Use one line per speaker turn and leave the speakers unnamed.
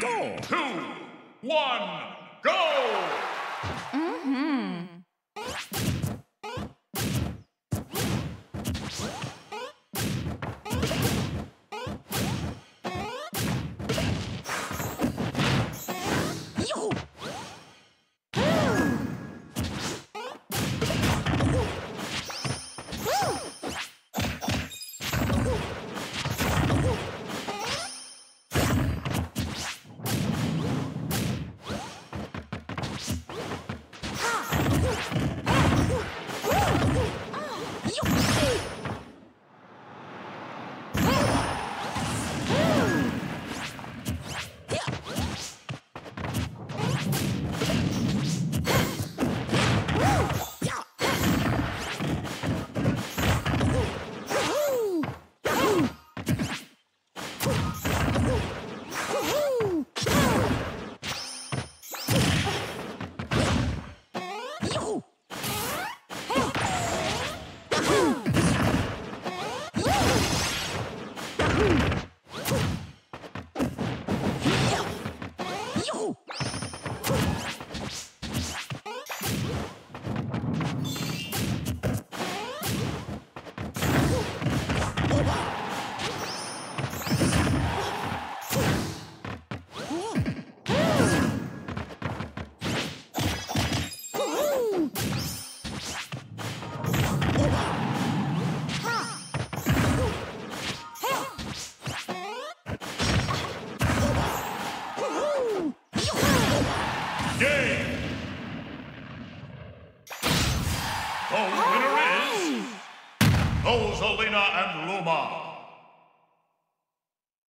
go. Two, one.
Woo!
Game! The winner is... Rosalina and Luma.